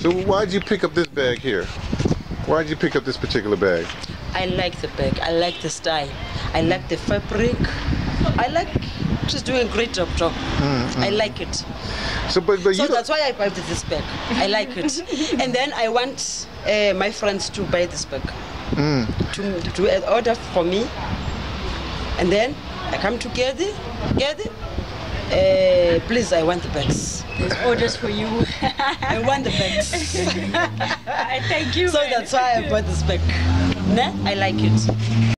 So why'd you pick up this bag here? Why'd you pick up this particular bag? I like the bag. I like the style. I like the fabric. I like. She's doing a great job, job. I like it. So, but but So that's why I bought this bag. I like it. and then I want uh, my friends to buy this bag. To do an order for me. And then I come together, together. Uh, please, I want the bags. There's orders for you. I want the bags. I thank you. so man. that's why I bought this bag. Nah, I like it.